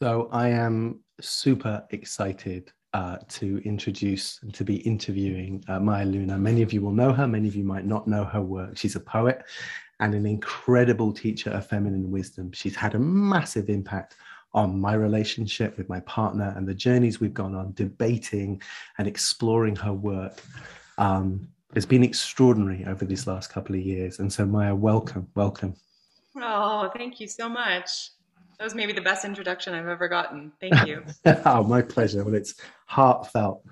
So I am super excited uh, to introduce and to be interviewing uh, Maya Luna. Many of you will know her, many of you might not know her work. She's a poet and an incredible teacher of feminine wisdom. She's had a massive impact on my relationship with my partner and the journeys we've gone on debating and exploring her work. Um, has been extraordinary over these last couple of years. And so, Maya, welcome, welcome. Oh, thank you so much. That was maybe the best introduction I've ever gotten. Thank you. oh, my pleasure. Well, it's heartfelt.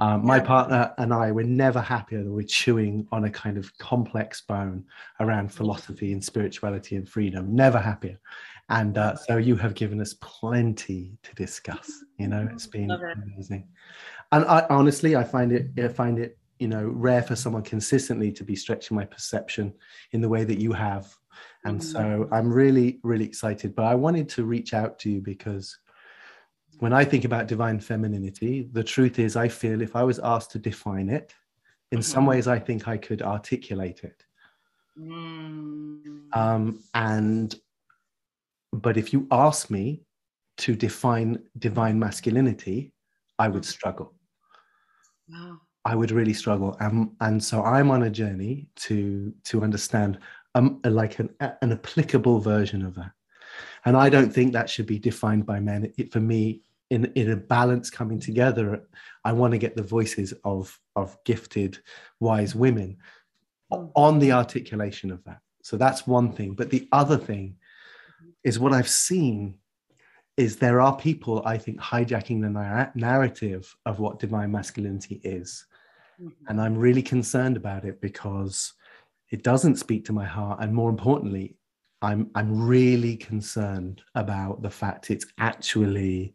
Um, my partner and I were never happier than we're chewing on a kind of complex bone around philosophy and spirituality and freedom. Never happier. And uh, so you have given us plenty to discuss. You know, it's been it. amazing. And I honestly, I find it, I find it, you know, rare for someone consistently to be stretching my perception in the way that you have and mm-hmm. so I'm really, really excited. But I wanted to reach out to you because when I think about divine femininity, the truth is, I feel if I was asked to define it, in some mm-hmm. ways, I think I could articulate it. Mm. Um, and, but if you ask me to define divine masculinity, I would mm. struggle. Wow. I would really struggle. And, and so I'm on a journey to, to understand um, like an, an applicable version of that. And I don't think that should be defined by men. It, for me, in, in a balance coming together, I want to get the voices of, of gifted, wise women on the articulation of that. So that's one thing. But the other thing is what I've seen is there are people, I think, hijacking the narrative of what divine masculinity is. Mm-hmm. And I'm really concerned about it because it doesn't speak to my heart and more importantly i'm i'm really concerned about the fact it's actually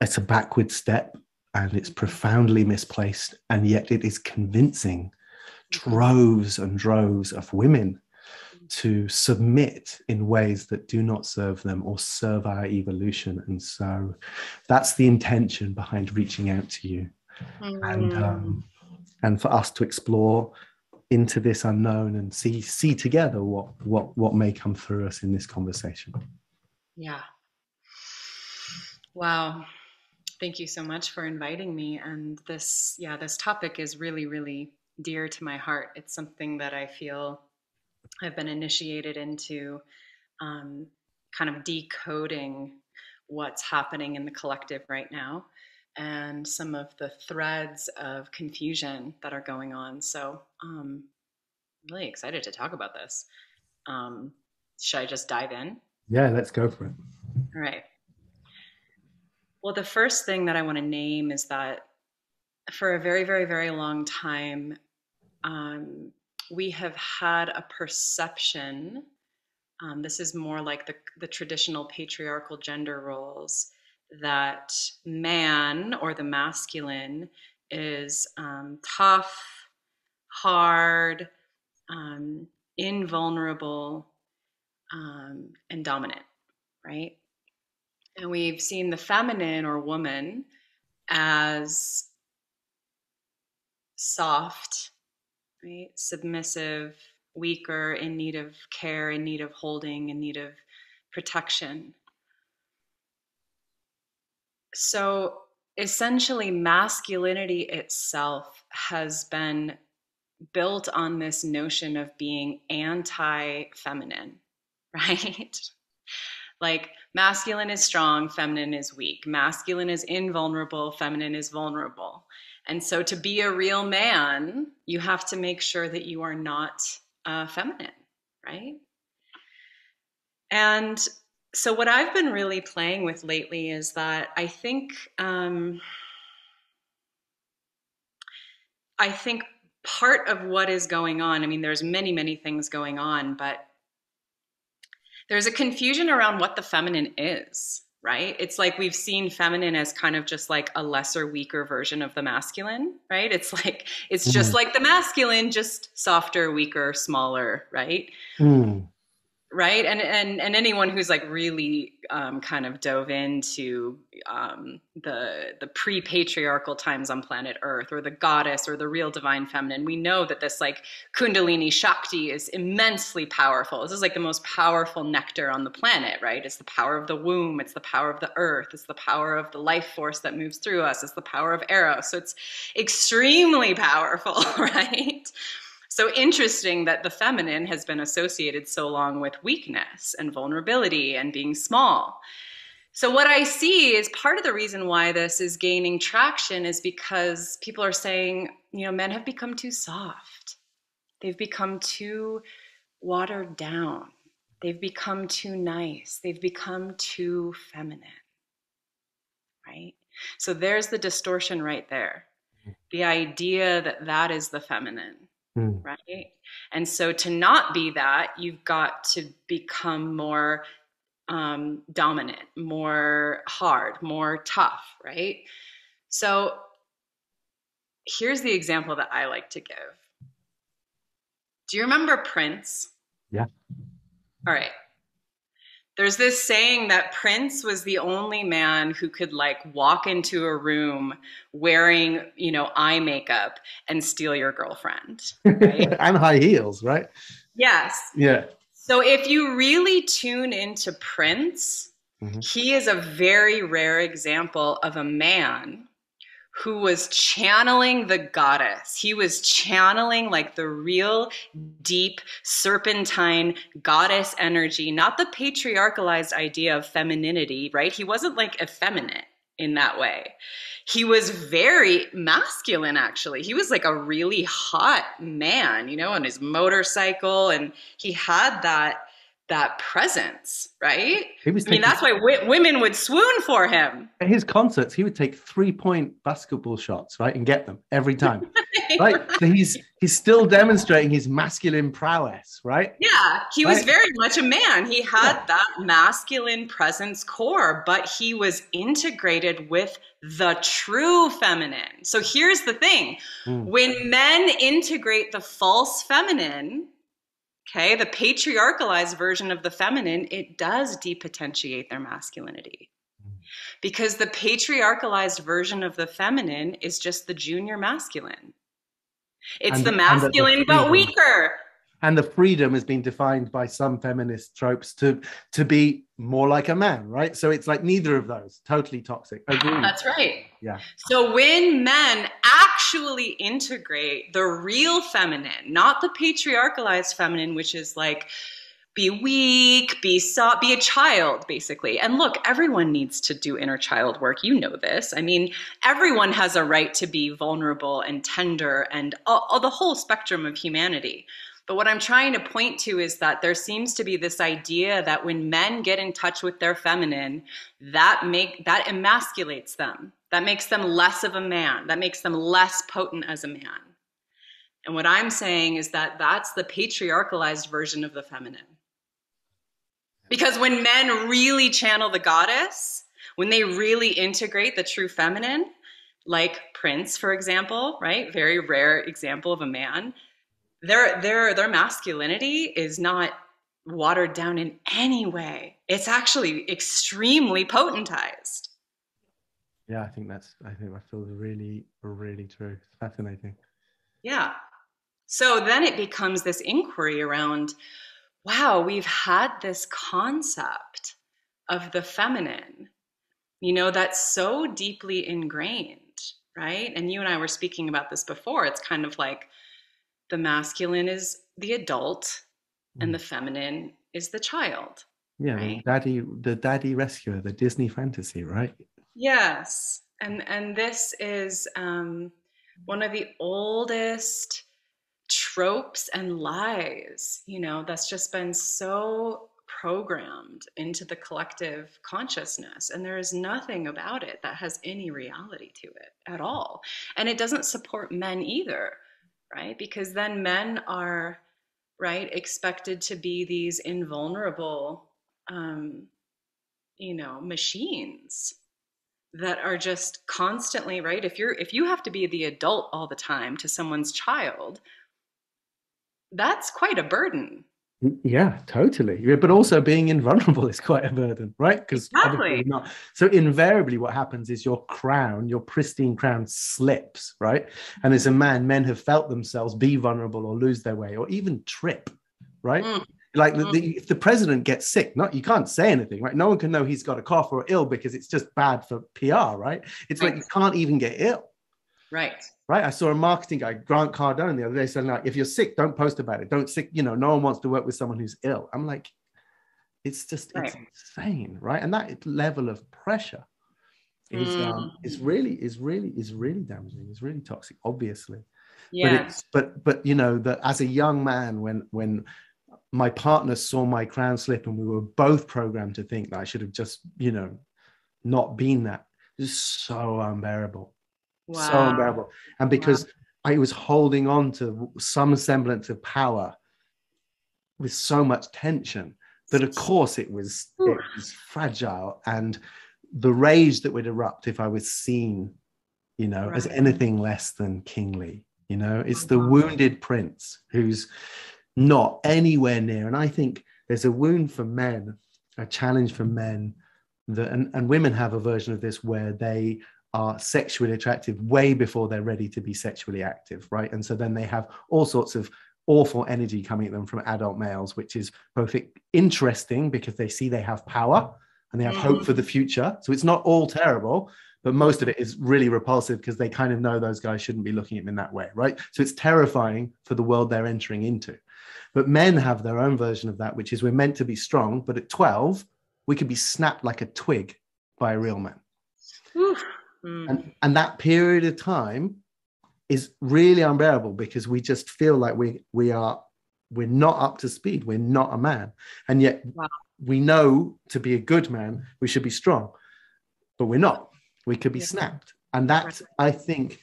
it's a backward step and it's profoundly misplaced and yet it is convincing droves and droves of women to submit in ways that do not serve them or serve our evolution and so that's the intention behind reaching out to you mm. and um, and for us to explore into this unknown and see see together what what what may come through us in this conversation. Yeah. Wow. Thank you so much for inviting me and this yeah this topic is really really dear to my heart. It's something that i feel i've been initiated into um, kind of decoding what's happening in the collective right now and some of the threads of confusion that are going on. So, um, I'm really excited to talk about this. Um, should I just dive in? Yeah, let's go for it. All right. Well, the first thing that I want to name is that for a very, very, very long time, um, we have had a perception. Um, this is more like the, the traditional patriarchal gender roles that man or the masculine is um, tough, hard, um, invulnerable, um, and dominant, right? And we've seen the feminine or woman as soft, right? Submissive, weaker, in need of care, in need of holding, in need of protection. So essentially, masculinity itself has been built on this notion of being anti feminine, right? like masculine is strong, feminine is weak. Masculine is invulnerable, feminine is vulnerable. And so to be a real man, you have to make sure that you are not uh, feminine, right? And so what I've been really playing with lately is that I think um, I think part of what is going on, I mean, there's many, many things going on, but there's a confusion around what the feminine is, right? It's like we've seen feminine as kind of just like a lesser, weaker version of the masculine, right? It's like, it's just mm. like the masculine, just softer, weaker, smaller, right? Mm. Right? And and and anyone who's like really um, kind of dove into um, the the pre-patriarchal times on planet earth or the goddess or the real divine feminine we know that this like kundalini shakti is immensely powerful. This is like the most powerful nectar on the planet right? It's the power of the womb. It's the power of the earth. It's the power of the life force that moves through us. It's the power of eros. So it's extremely powerful right so interesting that the feminine has been associated so long with weakness and vulnerability and being small. So, what I see is part of the reason why this is gaining traction is because people are saying, you know, men have become too soft. They've become too watered down. They've become too nice. They've become too feminine. Right? So, there's the distortion right there. Mm-hmm. The idea that that is the feminine Mm. Right. And so to not be that, you've got to become more um, dominant, more hard, more tough. Right. So here's the example that I like to give. Do you remember Prince? Yeah. All right there's this saying that Prince was the only man who could like walk into a room wearing, you know, eye makeup and steal your girlfriend. Right? and high heels, right? Yes. Yeah. So if you really tune into Prince, mm-hmm. he is a very rare example of a man who was channeling the goddess. He was channeling like the real deep serpentine goddess energy, not the patriarchalized idea of femininity, right? He wasn't like effeminate in that way. He was very masculine, actually. He was like a really hot man, you know, on his motorcycle. And he had that that presence, right? He was I mean, that's why w- women would swoon for him. At his concerts, he would take three point basketball shots, right, and get them every time, right? So he's he's still demonstrating his masculine prowess, right? Yeah, he right? was very much a man. He had yeah. that masculine presence core, but he was integrated with the true feminine. So here's the thing: mm. when men integrate the false feminine Okay, the patriarchalized version of the feminine, it does depotentiate their masculinity. Because the patriarchalized version of the feminine is just the junior masculine. It's and, the masculine, the but weaker and the freedom has been defined by some feminist tropes to to be more like a man right so it's like neither of those totally toxic Agreed. that's right yeah so when men actually integrate the real feminine not the patriarchalized feminine which is like be weak, be soft, be a child, basically. And look, everyone needs to do inner child work. You know this. I mean, everyone has a right to be vulnerable and tender and all, all the whole spectrum of humanity. But what I'm trying to point to is that there seems to be this idea that when men get in touch with their feminine, that make that emasculates them. That makes them less of a man. That makes them less potent as a man. And what I'm saying is that that's the patriarchalized version of the feminine. Because when men really channel the goddess, when they really integrate the true feminine, like Prince, for example, right? Very rare example of a man their their their masculinity is not watered down in any way. It's actually extremely potentized. Yeah, I think that's I think that feels really, really true. It's fascinating. Yeah. So then it becomes this inquiry around, wow, we've had this concept of the feminine, you know, that's so deeply ingrained, right? And you and I were speaking about this before. It's kind of like the masculine is the adult mm. and the feminine is the child. Yeah, right? daddy the daddy rescuer, the Disney fantasy, right? Yes. And and this is um, one of the oldest tropes and lies, you know, that's just been so programmed into the collective consciousness. And there is nothing about it that has any reality to it at all. And it doesn't support men either right? Because then men are, right, expected to be these invulnerable, um, you know, machines that are just constantly right if you're if you have to be the adult all the time to someone's child that's quite a burden Yeah, totally. Yeah, but also being invulnerable is quite a burden, right? Because exactly. not. So invariably, what happens is your crown, your pristine crown, slips, right? And as a man, men have felt themselves be vulnerable or lose their way or even trip, right? Mm. Like mm. the, if the president gets sick, not you can't say anything, right? No one can know he's got a cough or ill because it's just bad for PR, right? It's right. like you can't even get ill. Right. Right. I saw a marketing guy, Grant Cardone, the other day saying, like, if you're sick, don't post about it. Don't sick, you know, no one wants to work with someone who's ill. I'm like, it's just right. it's insane, right? And that level of pressure is mm. um, is really is really is really damaging. It's really toxic, obviously. Yeah. But but but you know that as a young man, when when my partner saw my crown slip and we were both programmed to think that I should have just, you know, not been that. It's so unbearable. Wow. So unbearable. And because wow. I was holding on to some semblance of power with so much tension that of course it was it hmm. was fragile and the rage that would erupt if I was seen, you know, right. as anything less than kingly. You know, it's the uh-huh. wounded prince who's not anywhere near. And I think there's a wound for men, a challenge for men that, and, and women have a version of this where they are sexually attractive way before they're ready to be sexually active, right? And so then they have all sorts of awful energy coming at them from adult males, which is both interesting because they see they have power and they have mm. hope for the future. So it's not all terrible, but most of it is really repulsive because they kind of know those guys shouldn't be looking at them in that way, right? So it's terrifying for the world they're entering into. But men have their own version of that, which is we're meant to be strong, but at 12, we could be snapped like a twig by a real man. Mm. And, and that period of time is really unbearable because we just feel like we we are we're not up to speed we're not a man and yet wow. we know to be a good man we should be strong but we're not we could be yeah. snapped and that i think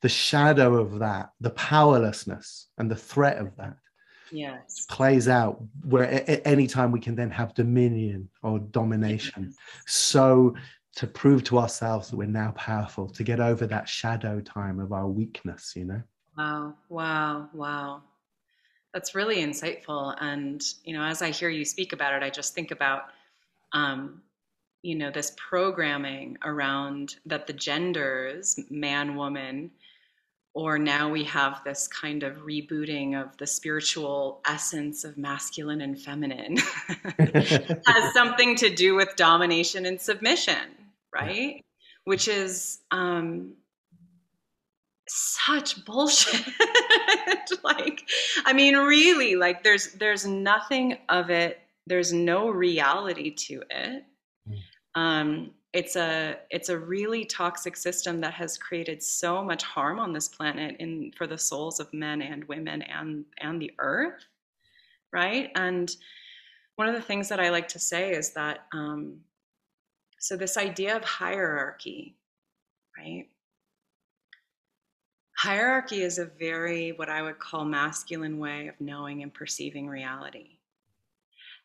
the shadow of that the powerlessness and the threat of that yes. plays out where at any time we can then have dominion or domination yes. so to prove to ourselves that we're now powerful to get over that shadow time of our weakness you know wow wow wow that's really insightful and you know as i hear you speak about it i just think about um you know this programming around that the genders man woman or now we have this kind of rebooting of the spiritual essence of masculine and feminine has something to do with domination and submission right yeah. which is um such bullshit like i mean really like there's there's nothing of it there's no reality to it mm. um it's a it's a really toxic system that has created so much harm on this planet in for the souls of men and women and and the earth right? And one of the things that i like to say is that um, so this idea of hierarchy right? Hierarchy is a very what i would call masculine way of knowing and perceiving reality.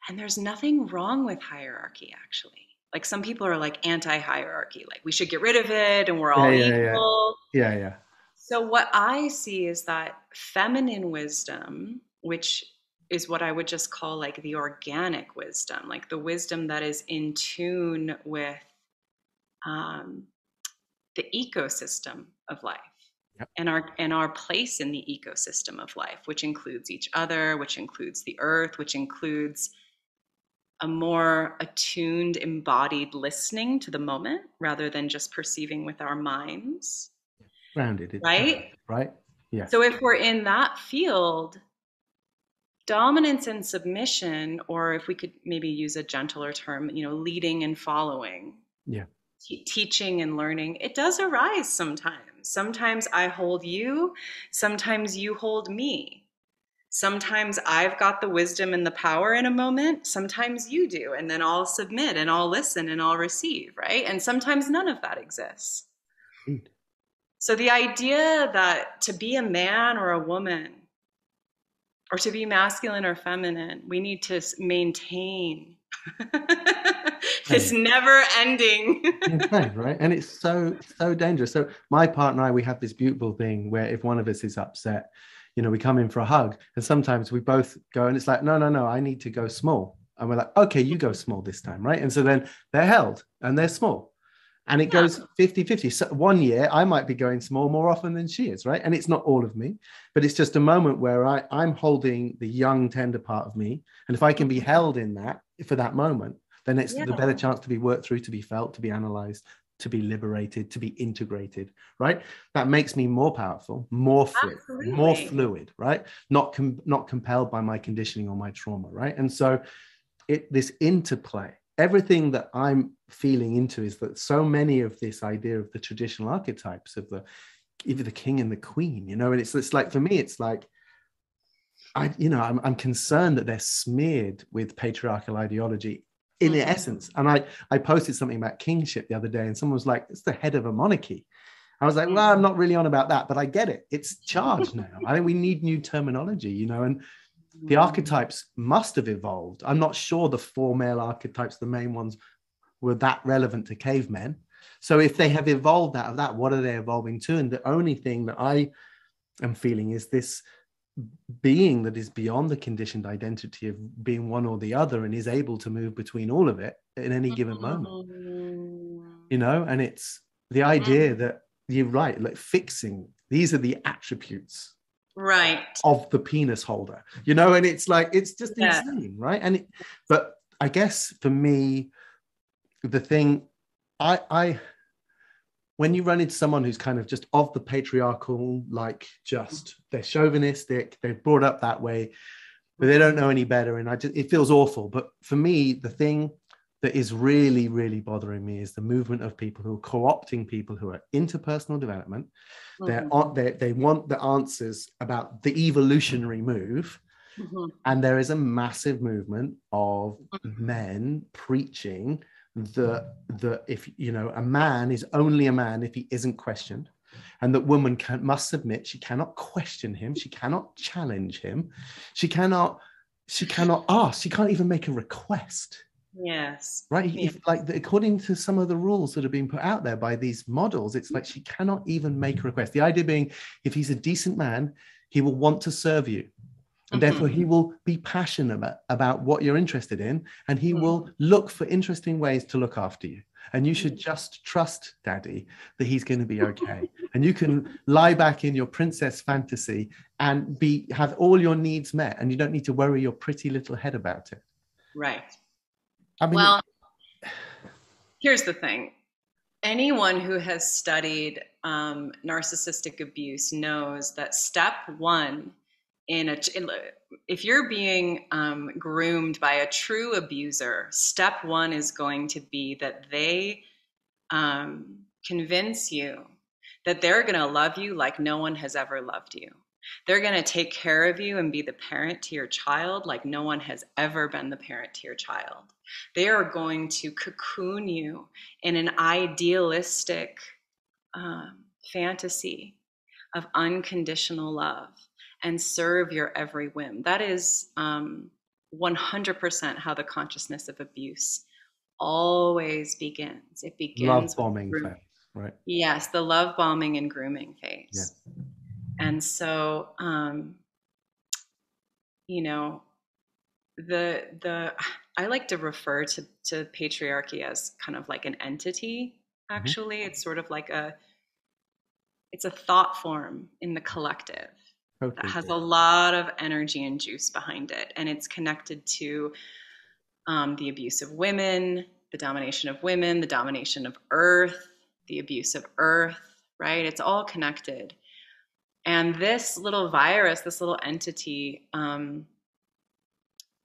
And there's nothing wrong with hierarchy actually like some people are like anti-hierarchy, like we should get rid of it and we're all yeah, yeah, equal. Yeah. yeah, yeah. So what I see is that feminine wisdom, which is what I would just call like the organic wisdom, like the wisdom that is in tune with um, the ecosystem of life. Yep. and our and our place in the ecosystem of life which includes each other which includes the earth which includes a more attuned, embodied listening to the moment rather than just perceiving with our minds. Grounded, right? Right. Yeah. So if we're in that field, dominance and submission, or if we could maybe use a gentler term, you know, leading and following. Yeah. teaching and learning, it does arise sometimes. Sometimes I hold you, sometimes you hold me sometimes I've got the wisdom and the power in a moment, sometimes you do, and then I'll submit and I'll listen and I'll receive, right? And sometimes none of that exists. So the idea that to be a man or a woman, or to be masculine or feminine, we need to maintain this never ending right and it's so so dangerous so my partner and i we have this beautiful thing where if one of us is upset you know we come in for a hug. And sometimes we both go and it's like no no no i need to go small. And we're like okay you go small this time right? And so then they're held and they're small. And it yeah. goes 50 50 so one year i might be going small more often than she is right? And it's not all of me but it's just a moment where I, i'm holding the young tender part of me. And if i can be held in that for that moment then it's yeah. the better chance to be worked through to be felt to be analyzed to be liberated to be integrated right? That makes me more powerful more free more fluid right? Not com- not compelled by my conditioning or my trauma right? And so it this interplay everything that I'm feeling into is that so many of this idea of the traditional archetypes of the even the king and the queen, you know, and it's it's like for me, it's like I, you know, I'm, I'm concerned that they're smeared with patriarchal ideology in mm-hmm. essence. And I I posted something about kingship the other day, and someone was like, "It's the head of a monarchy." I was like, "Well, I'm mm. not really on about that, but I get it. It's charged now. I think we need new terminology, you know." And the archetypes must have evolved. I'm not sure the four male archetypes, the main ones, were that relevant to cavemen. So if they have evolved out of that, what are they evolving to? And the only thing that I am feeling is this being that is beyond the conditioned identity of being one or the other and is able to move between all of it in any given moment. Mm. You know, and it's the idea that you're right, like fixing these are the attributes right of the penis holder you know and it's like it's just yeah. insane right and it, but i guess for me the thing i i when you run into someone who's kind of just of the patriarchal like just they're chauvinistic they're brought up that way but they don't know any better and i just it feels awful but for me the thing that is really, really bothering me is the movement of people who are co-opting people who are into personal development. Mm-hmm. They're, they they want the answers about the evolutionary move. Mm-hmm. And there is a massive movement of mm-hmm. men preaching that that if you know a man is only a man if he isn't questioned and that woman can must submit she cannot question him she cannot challenge him she cannot she cannot ask she can't even make a request Yes. Right. If, like the, according to some of the rules that have been put out there by these models, it's like she cannot even make a request. The idea being, if he's a decent man, he will want to serve you. And therefore, he will be passionate about, about what you're interested in, and he mm-hmm. will look for interesting ways to look after you. And you should mm-hmm. just trust daddy that he's going to be okay. and you can lie back in your princess fantasy and be have all your needs met, and you don't need to worry your pretty little head about it. Right. I mean, well, here's the thing anyone who has studied um, narcissistic abuse knows that step one in a if you're being um, groomed by a true abuser step one is going to be that they um, convince you that they're going to love you like no one has ever loved you they're going to take care of you and be the parent to your child like no one has ever been the parent to your child. They are going to cocoon you in an idealistic um, fantasy of unconditional love and serve your every whim. That is um, 100% how the consciousness of abuse always begins. It begins love bombing phase, right? Yes, the love bombing and grooming phase. Yeah. And so, um, you know, the the I like to refer to to patriarchy as kind of like an entity. Mm-hmm. Actually, mm-hmm. it's sort of like a it's a thought form in the collective that has a lot of energy and juice behind it, and it's connected to um, the abuse of women, the domination of women, the domination of Earth, the abuse of Earth. Right? It's all connected. And this little virus, this little entity, um,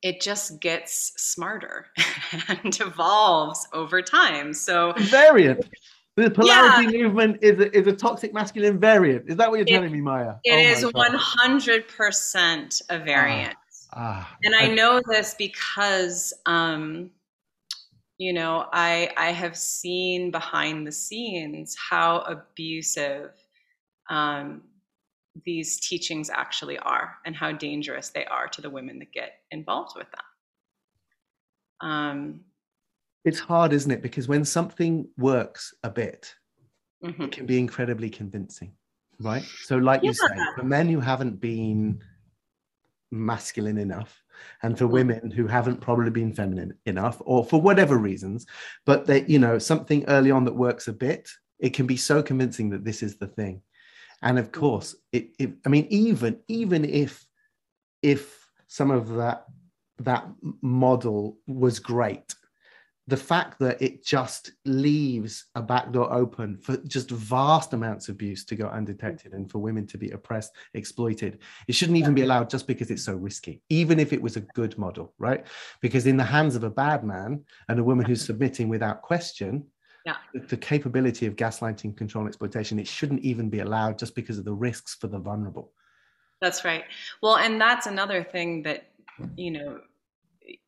it just gets smarter and evolves over time. So variant. The polarity yeah. movement is a, is a toxic masculine variant. Is that what you're it, telling me, Maya? It oh is 100% a variant. Ah, ah, and I, I know this because, um, you know, I I have seen behind the scenes how abusive um, these teachings actually are and how dangerous they are to the women that get involved with them. Um, it's hard, isn't it? Because when something works a bit, mm-hmm. it can be incredibly convincing. right so like yeah. you say for men who haven't been masculine enough and for mm. women who haven't probably been feminine enough or for whatever reasons but they you know something early on that works a bit it can be so convincing that this is the thing and of mm. course it, it i mean even even if if some of that that model was great the fact that it just leaves a back door open for just vast amounts of abuse to go undetected and for women to be oppressed, exploited. It shouldn't even be allowed just because it's so risky, even if it was a good model, right? Because in the hands of a bad man and a woman who's submitting without question, yeah. the, the capability of gaslighting, control, and exploitation, it shouldn't even be allowed just because of the risks for the vulnerable. That's right. Well, and that's another thing that, you know,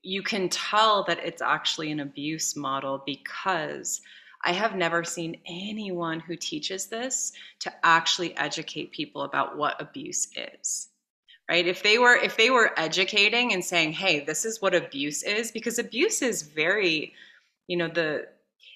you can tell that it's actually an abuse model because I have never seen anyone who teaches this to actually educate people about what abuse is. Right? If they were if they were educating and saying, "Hey, this is what abuse is," because abuse is very, you know, the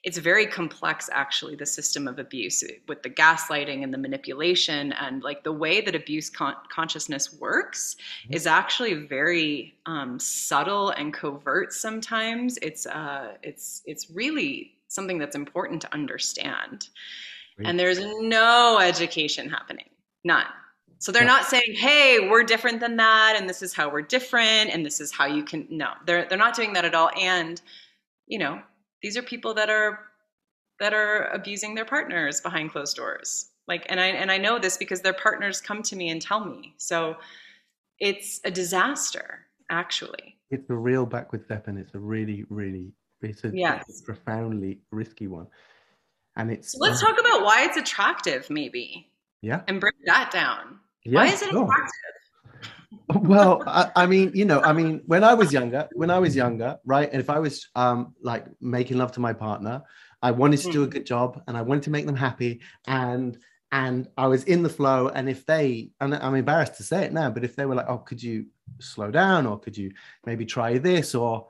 it's very complex actually the system of abuse with the gaslighting and the manipulation and like the way that abuse con- consciousness works mm-hmm. is actually very um, subtle and covert sometimes it's uh, it's it's really something that's important to understand and there's no education happening none so they're not saying, "Hey, we're different than that, and this is how we're different, and this is how you can." No, they're they're not doing that at all. And you know, these are people that are that are abusing their partners behind closed doors. Like and i and i know this because their partners come to me and tell me. So it's a disaster actually. It's a real backward step and it's a really really it's a, yes. profoundly risky one. And it's so let's talk about why it's attractive maybe. Yeah. And break that down. Yeah, why is it sure. attractive well I, I, mean you know i mean when i was younger when i was younger right and if i was um like making love to my partner i wanted to do a hmm. good job and i wanted to make them happy and and i was in the flow and if they and i'm embarrassed to say it now but if they were like oh could you slow down or could you maybe try this or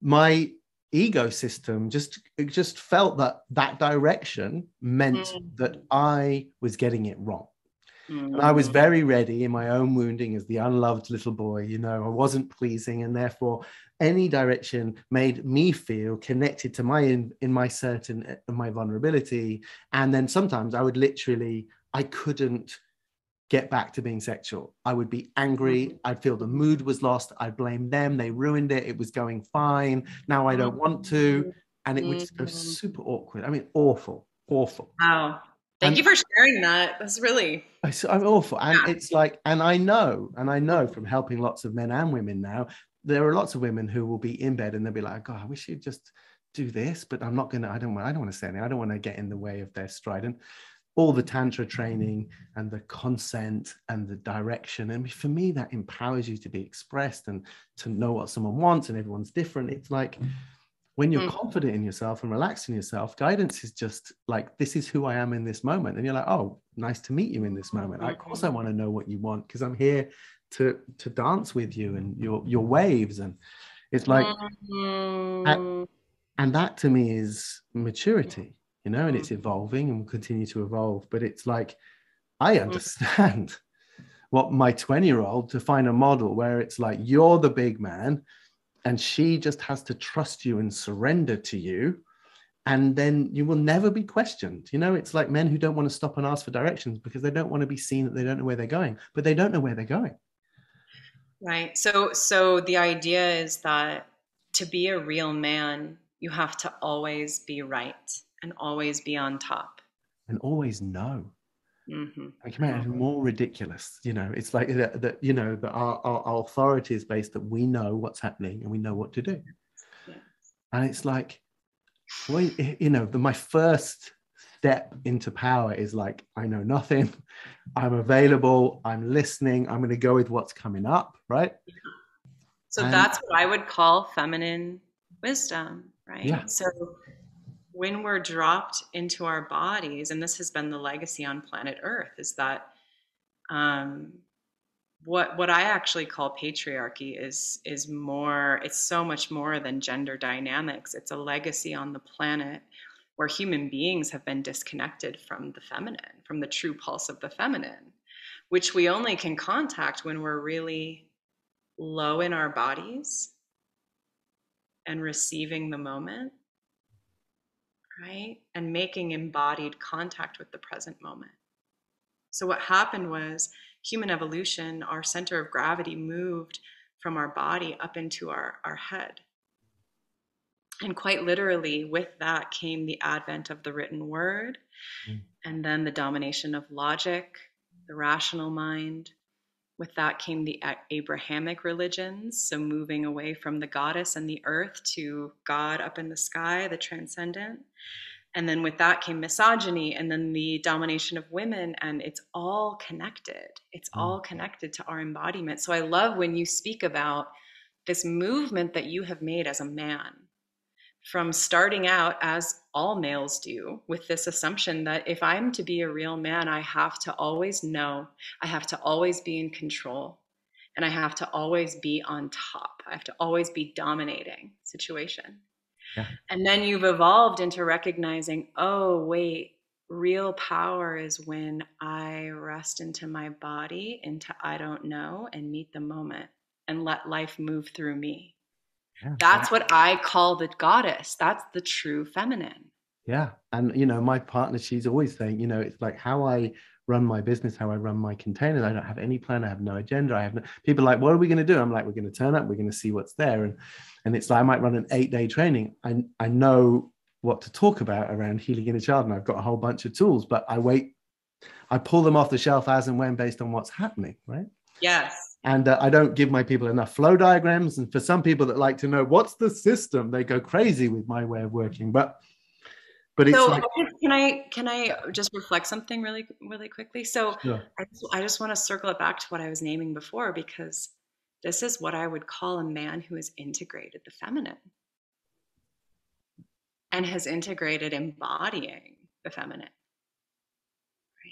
my ecosystem just just felt that that direction meant mm. that i was getting it wrong Mm. And I was very ready in my own wounding as the unloved little boy. You know, I wasn't pleasing, and therefore any direction made me feel connected to my in, in my certain uh, my vulnerability. And then sometimes I would literally, I couldn't get back to being sexual. I would be angry. Mm-hmm. I'd feel the mood was lost. I'd blame them. They ruined it. It was going fine. Now I don't want to. Mm-hmm. And it would just go mm-hmm. super awkward. I mean, awful, awful. Wow. Thank and, you for sharing that. That's really. I'm awful. And yeah. it's like, and I know, and I know from helping lots of men and women now, there are lots of women who will be in bed and they'll be like, God, I wish you'd just do this, but I'm not going to, I don't want, I don't want to say anything. I don't want to get in the way of their strident. All the Tantra training and the consent and the direction. And for me, that empowers you to be expressed and to know what someone wants and everyone's different. It's like, mm. When you're mm. confident in yourself and relaxed in yourself, guidance is just like, this is who I am in this moment. And you're like, oh, nice to meet you in this moment. Of course, I want to know what you want because I'm here to to dance with you and your your waves. And it's like, mm-hmm. and, and that to me is maturity, you know, and it's mm. evolving and will continue to evolve. But it's like, I mm. understand what my 20 year old to find a model where it's like, you're the big man and she just has to trust you and surrender to you and then you will never be questioned. You know it's like men who don't want to stop and ask for directions because they don't want to be seen that they don't know where they're going but they don't know where they're going. Right. So so the idea is that to be a real man you have to always be right and always be on top. And always know Mm-hmm. I can imagine more ridiculous. You know, it's like that, that you know, that our, our, our, authority is based that we know what's happening and we know what to do. Yes. And it's like, well, you know, the, my first step into power is like, I know nothing. I'm available. I'm listening. I'm going to go with what's coming up. Right. So and, that's what I would call feminine wisdom. Right. Yeah. So when we're dropped into our bodies, and this has been the legacy on planet Earth, is that um, what what I actually call patriarchy is is more. It's so much more than gender dynamics. It's a legacy on the planet where human beings have been disconnected from the feminine, from the true pulse of the feminine, which we only can contact when we're really low in our bodies and receiving the moment, right? And making embodied contact with the present moment. So, what happened was human evolution, our center of gravity moved from our body up into our, our head. And quite literally, with that came the advent of the written word, mm. and then the domination of logic, the rational mind. With that came the Abrahamic religions, so moving away from the goddess and the earth to God up in the sky, the transcendent. And then with that came misogyny and then the domination of women and it's all connected. It's mm. all connected to our embodiment. So i love when you speak about this movement that you have made as a man from starting out as all males do with this assumption that if i'm to be a real man i have to always know i have to always be in control and i have to always be on top. I have to always be dominating situation. And then you've evolved into recognizing, oh, wait, real power is when I rest into my body, into I don't know, and meet the moment and let life move through me. Yeah, That's what I call the goddess. That's the true feminine. Yeah. And, you know, my partner, she's always saying, you know, it's like how I run my business, how I run my containers. I don't have any plan. I have no agenda. I have no, people like, what are we going to do? I'm like, we're going to turn up. We're going to see what's there. And, and it's like, I might run an eight day training. I, I know what to talk about around healing inner child. And I've got a whole bunch of tools, but I wait, I pull them off the shelf as and when based on what's happening. Right. Yes. And uh, I don't give my people enough flow diagrams. And for some people that like to know what's the system, they go crazy with my way of working. But but it's so like, can I can I just reflect something really really quickly? So I just, I just want to circle it back to what I was naming before because this is what I would call a man who has integrated the feminine and has integrated embodying the feminine.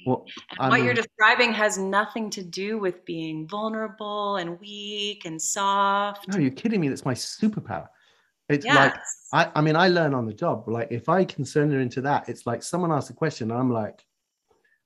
Well, and what you're describing has nothing to do with being vulnerable and weak and soft. No, you're kidding me. That's my superpower. It's yes. like I, I mean, I learn on the job. Like if I can surrender into that, it's like someone asks a question, and I'm like,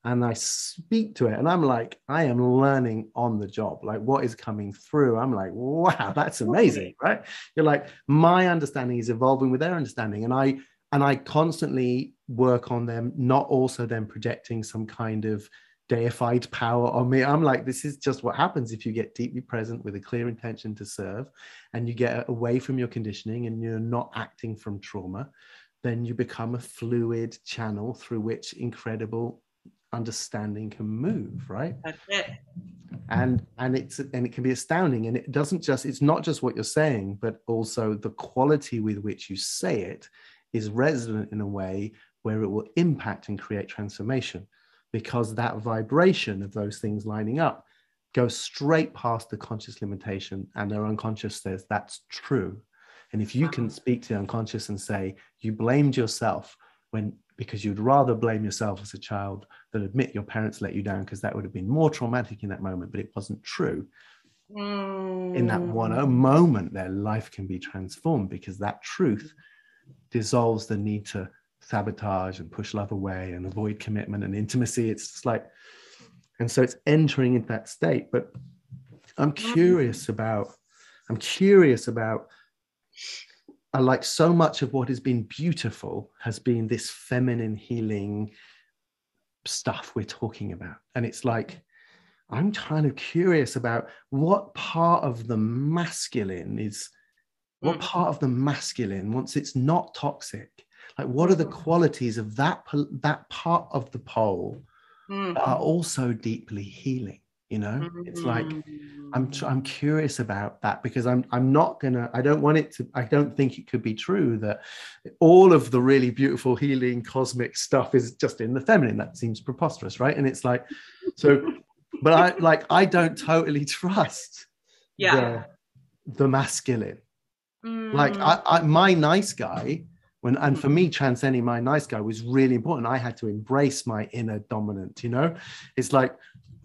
and I speak to it, and I'm like, I am learning on the job. Like what is coming through, I'm like, wow, that's amazing, right? You're like, my understanding is evolving with their understanding, and I and I constantly work on them, not also them projecting some kind of deified power on me. I'm like, this is just what happens if you get deeply present with a clear intention to serve and you get away from your conditioning and you're not acting from trauma, then you become a fluid channel through which incredible understanding can move, right? That's it. And and it's and it can be astounding. And it doesn't just, it's not just what you're saying, but also the quality with which you say it is resonant in a way where it will impact and create transformation because that vibration of those things lining up goes straight past the conscious limitation and their unconscious says that's true and if you can speak to the unconscious and say you blamed yourself when because you'd rather blame yourself as a child than admit your parents let you down because that would have been more traumatic in that moment but it wasn't true mm. in that one moment their life can be transformed because that truth dissolves the need to sabotage and push love away and avoid commitment and intimacy. It's just like, and so it's entering into that state. But I'm curious about, I'm curious about, I like so much of what has been beautiful has been this feminine healing stuff we're talking about. And it's like, I'm kind of curious about what part of the masculine is, what mm. part of the masculine, once it's not toxic, like what are the qualities of that that part of the pole mm. are also deeply healing you know mm-hmm. it's like i'm mm. i'm curious about that because i'm i'm not gonna i don't want it to i don't think it could be true that all of the really beautiful healing cosmic stuff is just in the feminine that seems preposterous right and it's like so but i like i don't totally trust yeah the, the masculine mm. like I, I my nice guy when and for me transcending my nice guy was really important i had to embrace my inner dominant you know it's like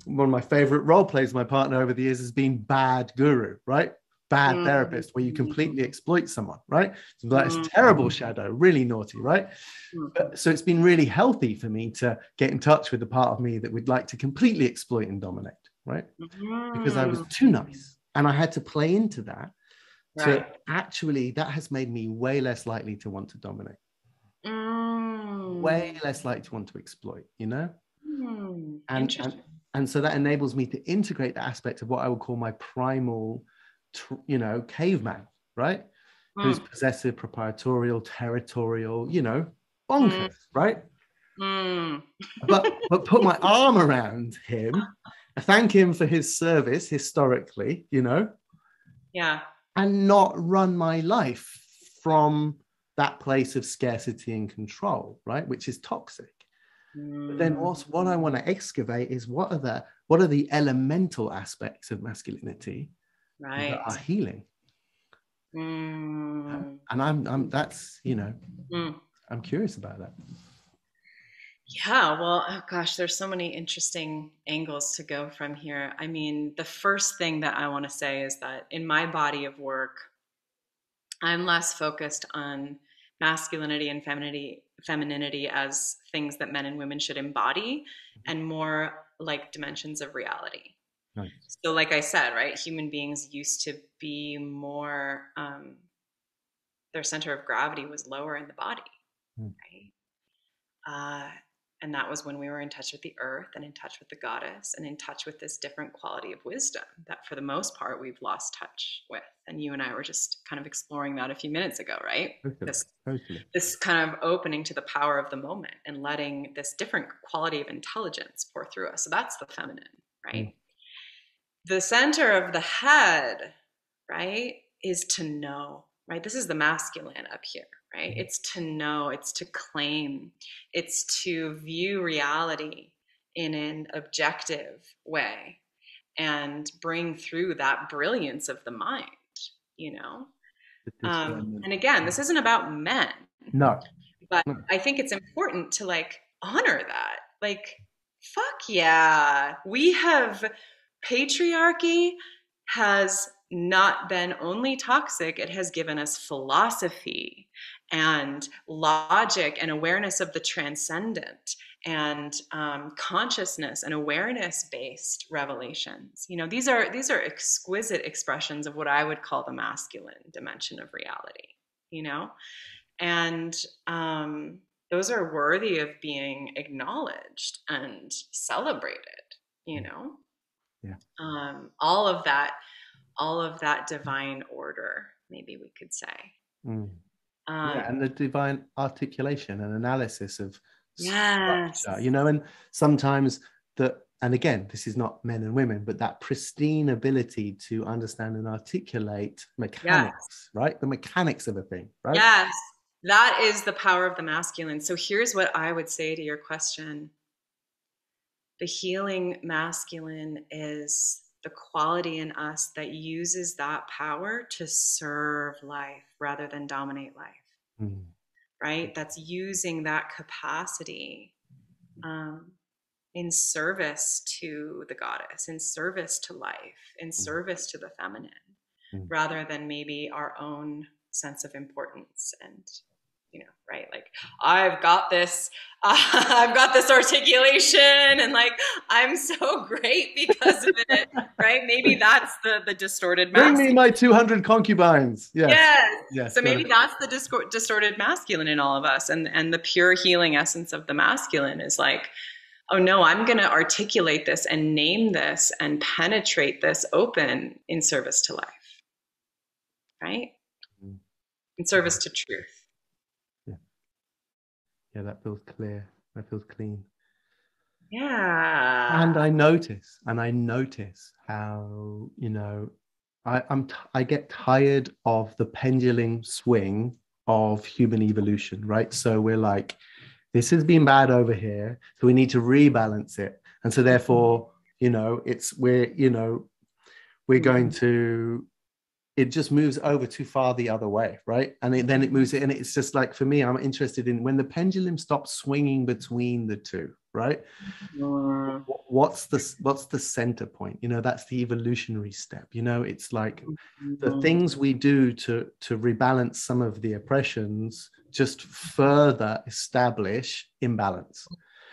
one of my favorite role plays my partner over the years has been bad guru right bad mm. therapist where you completely exploit someone, right? So that's mm. terrible shadow, really naughty, right? Mm. But, so it's been really healthy for me to get in touch with the part of me that would like to completely exploit and dominate, right? Because I was too nice and I had to play into that. Right. So actually, that has made me way less likely to want to dominate. Mm. Way less likely to want to exploit, you know? Mm. And, and and so that enables me to integrate the aspect of what I would call my primal you know, caveman, right? Mm. Who's possessive, proprietorial, territorial, you know, bonkers, mm. right? Mm. but but put my arm around him, thank him for his service historically, you know. Yeah. And not run my life from that place of scarcity and control, right? Which is toxic. But then mm. what's, what I want to excavate is what are the what are the elemental aspects of masculinity right. that are healing. Mm. And I'm, I'm, that's, you know, mm. I'm curious about that. Yeah, well, oh gosh, there's so many interesting angles to go from here. I mean, the first thing that I want to say is that in my body of work, I'm less focused on masculinity and femininity, femininity as things that men and women should embody, and more like dimensions of reality. Nice. So, like I said, right, human beings used to be more, um, their center of gravity was lower in the body, mm. right? Uh, and that was when we were in touch with the earth and in touch with the goddess and in touch with this different quality of wisdom that, for the most part, we've lost touch with. And you and I were just kind of exploring that a few minutes ago, right? This, this kind of opening to the power of the moment and letting this different quality of intelligence pour through us. So that's the feminine, right? Mm the center of the head, right, is to know, right? This is the masculine up here, right? Mm-hmm. It's to know, it's to claim, it's to view reality in an objective way and bring through that brilliance of the mind, you know? Um, and again, this isn't about men. No. But I think it's important to like honor that. Like, fuck yeah. We have patriarchy has not been only toxic, it has given us philosophy and logic and awareness of the transcendent and um, consciousness and awareness based revelations. You know these are these are exquisite expressions of what i would call the masculine dimension of reality you know? And um, those are worthy of being acknowledged and celebrated you know? Yeah. Um, all of that all of that divine order maybe we could say mm. um, yeah, and the divine articulation and analysis of yes. structure you know and sometimes that and again this is not men and women but that pristine ability to understand and articulate mechanics yes. right the mechanics of a thing right yes that is the power of the masculine so here's what i would say to your question the healing masculine is the quality in us that uses that power to serve life rather than dominate life. Mm. Right? That's using that capacity um, in service to the goddess, in service to life, in mm. service to the feminine, mm. rather than maybe our own sense of importance and you know, right? Like I've got this, uh, I've got this articulation, and like I'm so great because of it, right? Maybe that's the the distorted. Bring me my 200 concubines. Yes. Yes. yes so maybe that's the distorted masculine in all of us, and and the pure healing essence of the masculine is like. Oh no, I'm going to articulate this and name this and penetrate this open in service to life. Right? Mm-hmm. In service to truth yeah, that feels clear. That feels clean. Yeah. And I notice, and I notice how you know, I, I'm t- I get tired of the pendulum swing of human evolution, right? So we're like, this has been bad over here, so we need to rebalance it, and so therefore, you know, it's we're you know, we're going mm-hmm. to it just moves over too far the other way, right? And it, then it moves it, and it's just like for me, I'm interested in when the pendulum stops swinging between the two, right mm. what's the what's the center point you know that's the evolutionary step you know it's like the mm. things we do to to rebalance some of the oppressions just further establish imbalance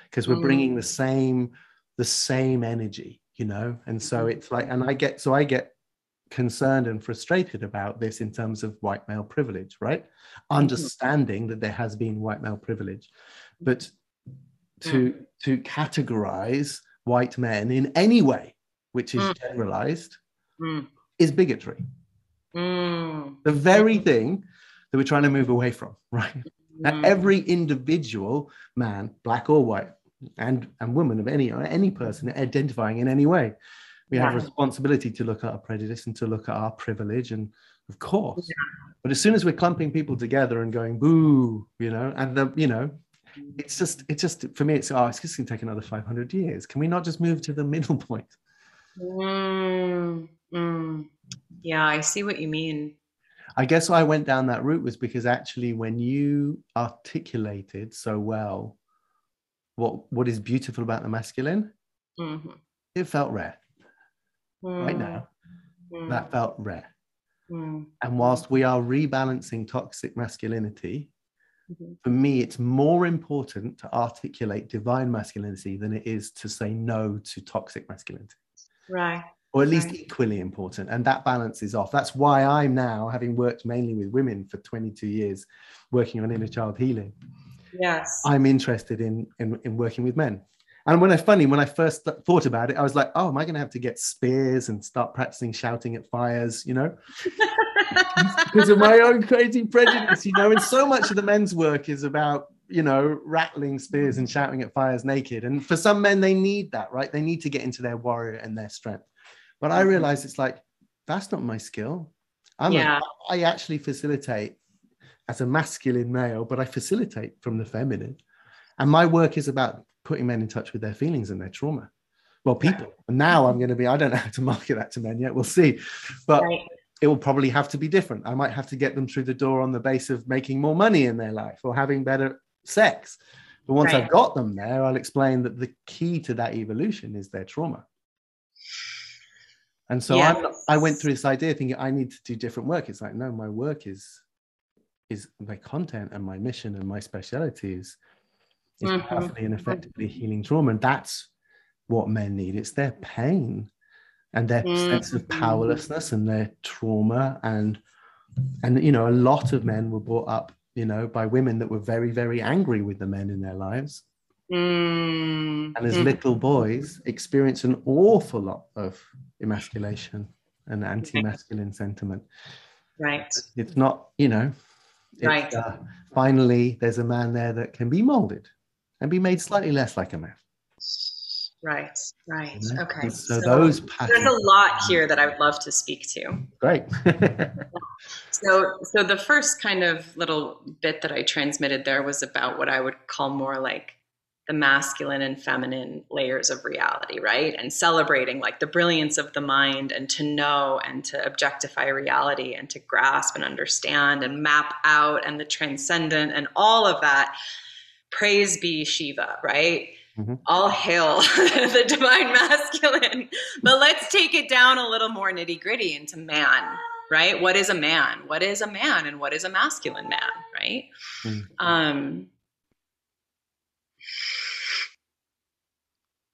because we're bringing the mm. same the same energy you know and so mm-hmm. it's like and i get so i get concerned and frustrated about this in terms of white male privilege right mm-hmm. understanding that there has been white male privilege but to mm. to categorize white men in any way which is mm. generalized mm. is bigotry mm. the very thing that we're trying to move away from right now, mm. every individual man black or white and and woman of any any person identifying in any way we have a responsibility to look at our prejudice and to look at our privilege and of course. Yeah. but as soon as we're clumping people together and going boo you know and the you know it's just it's just for me it's oh it's just gonna take another 500 years. Can we not just move to the middle point? Mm, mm. yeah i see what you mean. I guess why i went down that route was because actually when you articulated so well what what is beautiful about the masculine mm-hmm. it felt rare mm. right now mm. that felt rare mm. and whilst we are rebalancing toxic masculinity Mm-hmm. For me, it's more important to articulate divine masculinity than it is to say no to toxic masculinity. Right. Or at least right. equally important. And that balance is off. That's why I'm now, having worked mainly with women for 22 years, working on inner child healing. Yes. I'm interested in, in, in working with men. And when I funny, when I first thought about it, I was like, oh, am I going to have to get spears and start practicing shouting at fires, you know? because of my own crazy prejudice, you know. And so much of the men's work is about, you know, rattling spears and shouting at fires naked. And for some men, they need that, right? They need to get into their warrior and their strength. But I mm-hmm. realized it's like, that's not my skill. I'm yeah. A, I actually facilitate as a masculine male, but I facilitate from the feminine. And my work is about putting men in touch with their feelings and their trauma. Well, people. And now I'm going to be, I don't know how to market that to men yet. We'll see. But right it will probably have to be different. I might have to get them through the door on the base of making more money in their life or having better sex. But once right. I've got them there, I'll explain that the key to that evolution is their trauma. And so yes. I went through this idea thinking I need to do different work. It's like, no, my work is is my content and my mission and my speciality is, is mm-hmm. powerfully and effectively healing trauma. And that's what men need. It's their pain and their mm. sense of powerlessness and their trauma and and you know a lot of men were brought up you know by women that were very very angry with the men in their lives mm. and as mm. little boys experience an awful lot of emasculation and anti-masculine sentiment right it's not you know right uh, finally there's a man there that can be molded and be made slightly less like a man Right, right. Okay. So, so those there's a lot here that I would love to speak to. Great. so so the first kind of little bit that I transmitted there was about what I would call more like the masculine and feminine layers of reality, right? And celebrating like the brilliance of the mind and to know and to objectify reality and to grasp and understand and map out and the transcendent and all of that. Praise be Shiva, right? Mm-hmm. All hail the divine masculine. But let's take it down a little more nitty gritty into man, right? What is a man? What is a man and what is a masculine man, right? Mm-hmm. Um,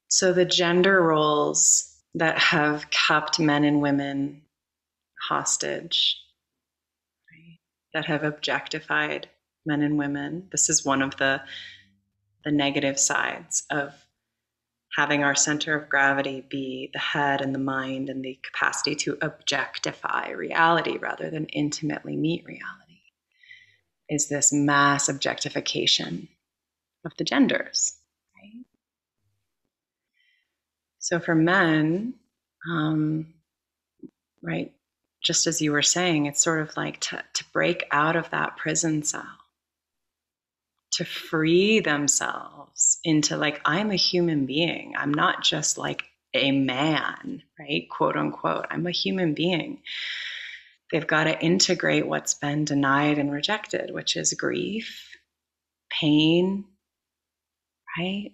so the gender roles that have kept men and women hostage, right? that have objectified men and women. This is one of the the negative sides of having our center of gravity be the head and the mind and the capacity to objectify reality rather than intimately meet reality is this mass objectification of the genders right so for men um, right just as you were saying it's sort of like to, to break out of that prison cell to free themselves into like, I'm a human being. I'm not just like a man, right? Quote unquote. I'm a human being. They've got to integrate what's been denied and rejected, which is grief, pain, right?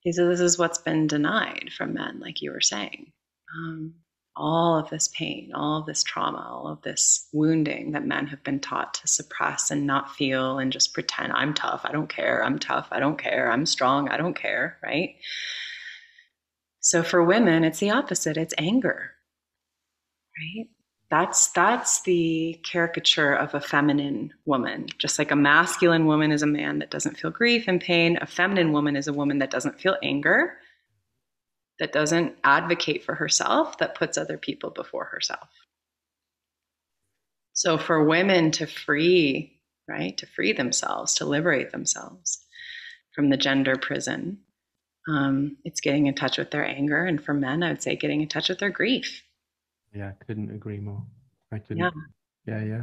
He said, This is what's been denied from men, like you were saying. Um, all of this pain, all of this trauma, all of this wounding that men have been taught to suppress and not feel and just pretend I'm tough, I don't care, I'm tough, I don't care, I'm strong, I don't care, right? So for women, it's the opposite it's anger, right? That's that's the caricature of a feminine woman. Just like a masculine woman is a man that doesn't feel grief and pain, a feminine woman is a woman that doesn't feel anger, that doesn't advocate for herself, that puts other people before herself. So for women to free, right, to free themselves, to liberate themselves from the gender prison, um, it's getting in touch with their anger. And for men, I would say getting in touch with their grief. Yeah, I couldn't agree more. I couldn't. Yeah, yeah. yeah.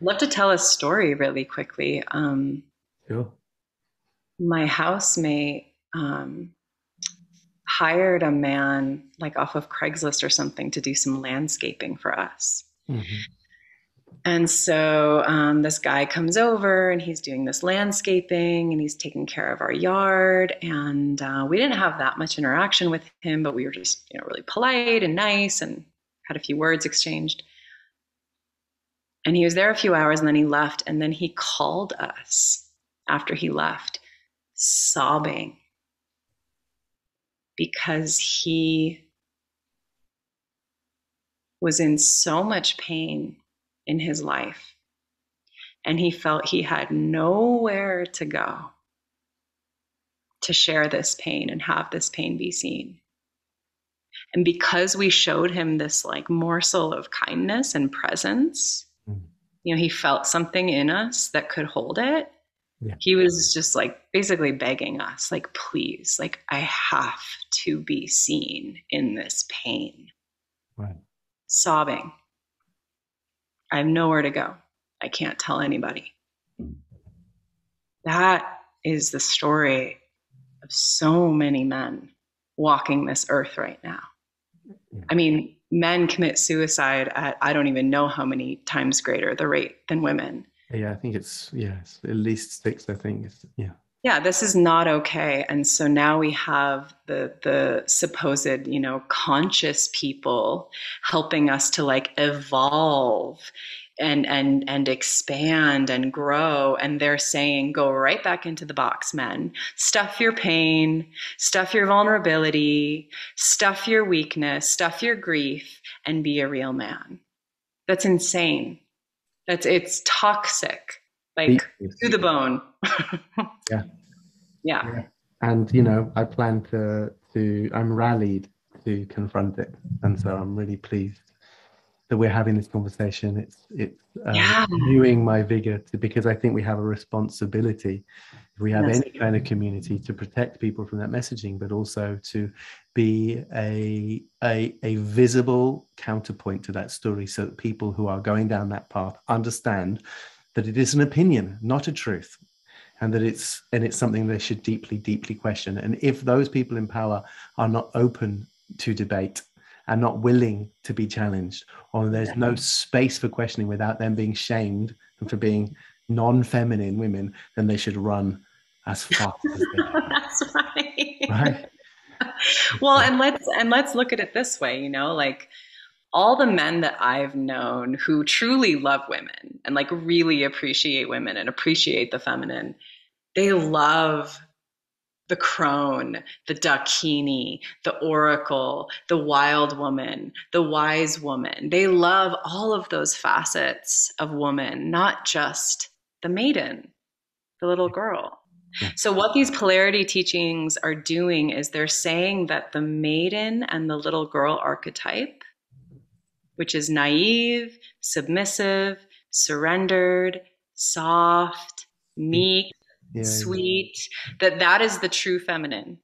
I'd love to tell a story really quickly. Um, sure. My housemate, um, hired a man like off of Craigslist or something to do some landscaping for us. Mm-hmm. And so um, this guy comes over and he's doing this landscaping and he's taking care of our yard. And uh, we didn't have that much interaction with him, but we were just you know really polite and nice and had a few words exchanged. And he was there a few hours and then he left. And then he called us after he left, sobbing because he was in so much pain in his life and he felt he had nowhere to go to share this pain and have this pain be seen. And because we showed him this like morsel of kindness and presence, mm. you know, he felt something in us that could hold it. Yeah. He was just like basically begging us, like, please, like, I have to be seen in this pain. Right. Sobbing. I have nowhere to go. I can't tell anybody. That is the story of so many men walking this earth right now. I mean, men commit suicide at I don't even know how many times greater the rate than women. Yeah, I think it's yeah, at least six. I think. It's, yeah. Yeah, this is not okay, and so now we have the the supposed you know conscious people helping us to like evolve and and and expand and grow. And they're saying go right back into the box men. Stuff your pain stuff your vulnerability stuff your weakness stuff your grief and be a real man. That's insane that's it's toxic, like to the bone. yeah. yeah. Yeah. And you know, I plan to to I'm rallied to confront it, and so I'm really pleased that we're having this conversation. It's it's um, yeah. renewing my vigor to, because I think we have a responsibility, we have any kind of community, to protect people from that messaging, but also to be a, a a visible counterpoint to that story, so that people who are going down that path understand that it is an opinion, not a truth. And that it's and it's something they should deeply, deeply question. And if those people in power are not open to debate and not willing to be challenged, or there's no space for questioning without them being shamed and for being non-feminine women, then they should run as fast as they can. That's right. Right. well, and let's and let's look at it this way, you know, like all the men that I've known who truly love women and like really appreciate women and appreciate the feminine, they love the crone, the dakini, the oracle, the wild woman, the wise woman. They love all of those facets of woman, not just the maiden, the little girl. So, what these polarity teachings are doing is they're saying that the maiden and the little girl archetype, which is naive, submissive, surrendered, soft, meek, yeah, sweet, yeah. that that is the true feminine.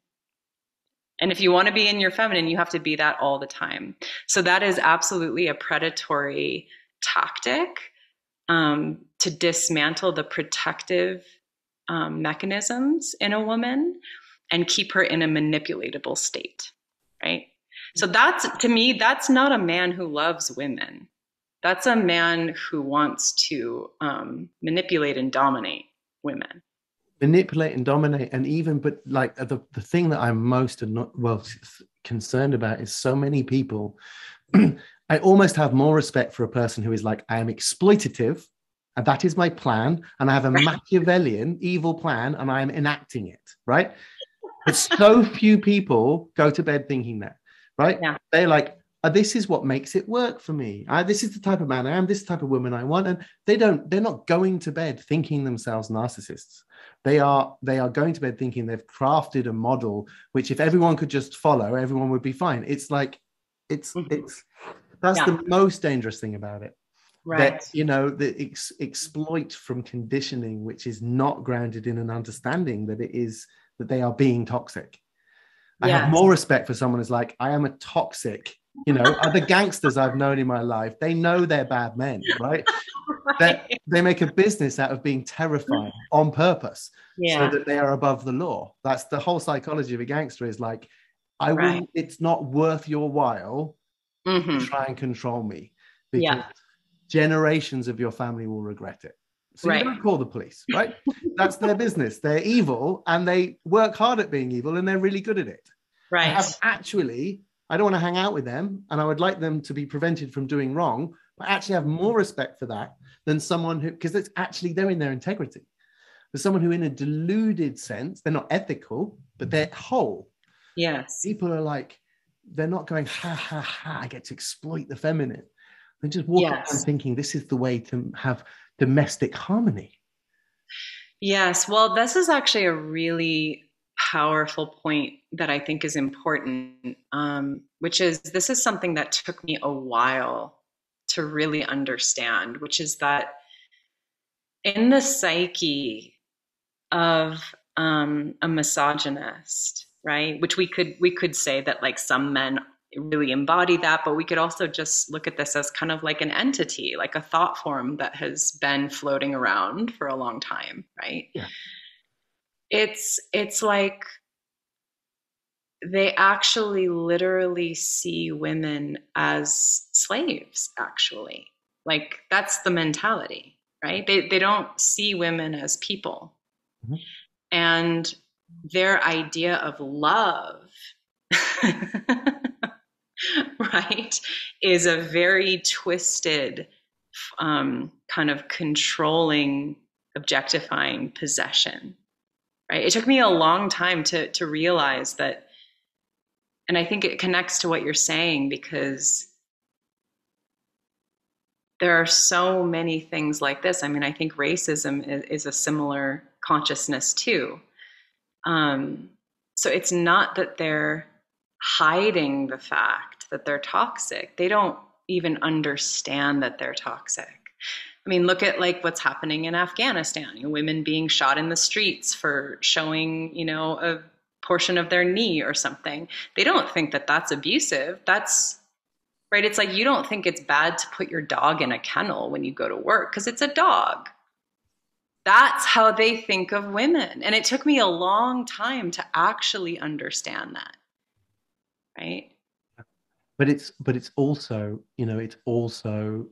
And if you want to be in your feminine, you have to be that all the time. So that is absolutely a predatory tactic um, to dismantle the protective um, mechanisms in a woman and keep her in a manipulatable state, right? So that's to me, that's not a man who loves women. That's a man who wants to um, manipulate and dominate women manipulate and dominate and even but like the, the thing that i'm most well concerned about is so many people i almost have more respect for a person who is like i am exploitative and that is my plan and i have a machiavellian evil plan and i am enacting it right but so few people go to bed thinking that right yeah. they're like uh, this is what makes it work for me. Uh, this is the type of man I am. This type of woman I want. And they don't. They're not going to bed thinking themselves narcissists. They are. They are going to bed thinking they've crafted a model which, if everyone could just follow, everyone would be fine. It's like, it's mm-hmm. it's. That's yeah. the most dangerous thing about it. Right. That you know the ex- exploit from conditioning, which is not grounded in an understanding that it is that they are being toxic. I yes. have more respect for someone who's like, I am a toxic you know other gangsters i've known in my life they know they're bad men right, right. they make a business out of being terrifying on purpose yeah. so that they are above the law that's the whole psychology of a gangster is like i right. will it's not worth your while mm-hmm. to try and control me because yeah. Generations of your family will regret it so right. you don't call the police right that's their business they're evil and they work hard at being evil and they're really good at it right actually I don't want to hang out with them and I would like them to be prevented from doing wrong. But I actually have more respect for that than someone who, because it's actually they're in their integrity. There's someone who, in a deluded sense, they're not ethical, but they're whole. Yes. People are like, they're not going, ha ha ha, I get to exploit the feminine. They just walk yes. around thinking this is the way to have domestic harmony. Yes. Well, this is actually a really powerful point that I think is important, um, which is this is something that took me a while to really understand, which is that in the psyche of um, a misogynist, right? Which we could we could say that like some men really embody that, but we could also just look at this as kind of like an entity, like a thought form that has been floating around for a long time, right? Yeah it's it's like they actually literally see women as slaves actually like that's the mentality right they they don't see women as people mm-hmm. and their idea of love right is a very twisted um, kind of controlling objectifying possession right? It took me a long time to to realize that and i think it connects to what you're saying because there are so many things like this. I mean i think racism is, is a similar consciousness too. Um, so it's not that they're hiding the fact that they're toxic they don't even understand that they're toxic I mean, look at like what's happening in Afghanistan, you know, women being shot in the streets for showing, you know, a portion of their knee or something. They don't think that that's abusive. That's right. It's like you don't think it's bad to put your dog in a kennel when you go to work because it's a dog. That's how they think of women. And it took me a long time to actually understand that. Right. But it's but it's also, you know, it's also